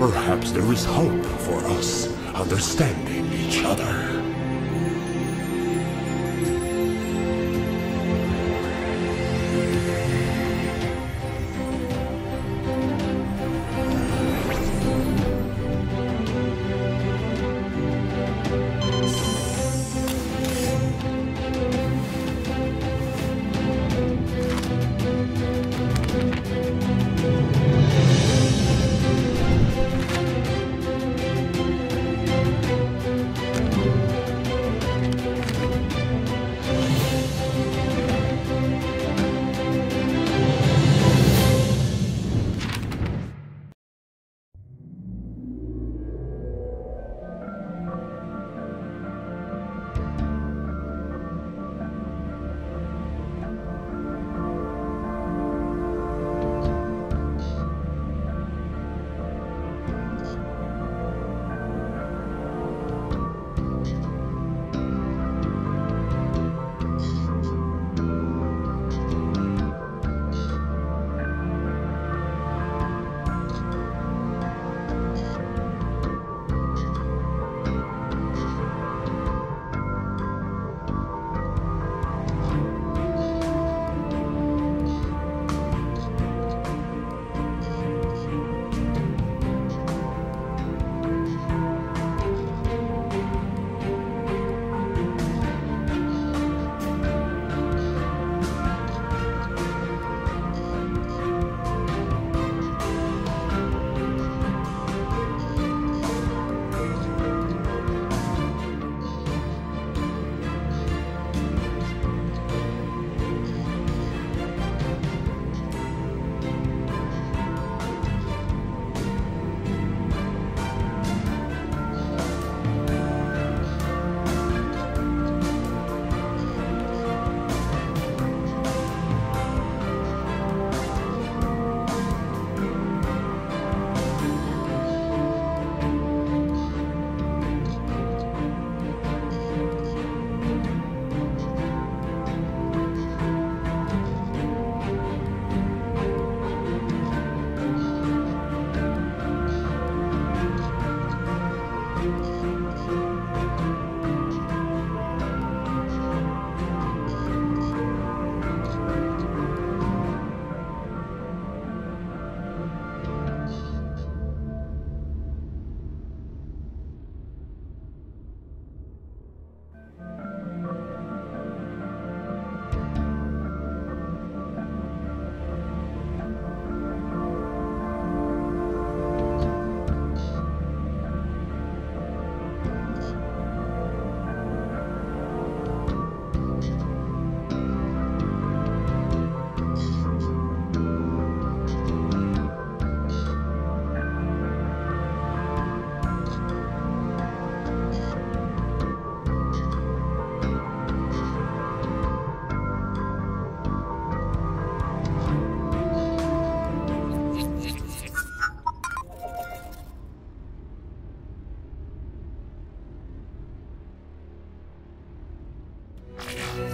Perhaps there is hope for us understanding each other. Yeah.